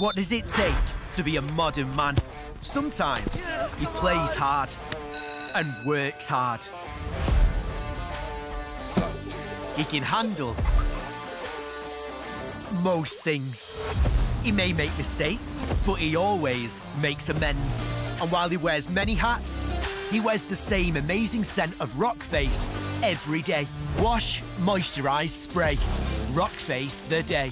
What does it take to be a modern man? Sometimes he plays hard and works hard. He can handle most things. He may make mistakes, but he always makes amends. And while he wears many hats, he wears the same amazing scent of Rock Face every day. Wash, moisturise, spray. Rock Face the day.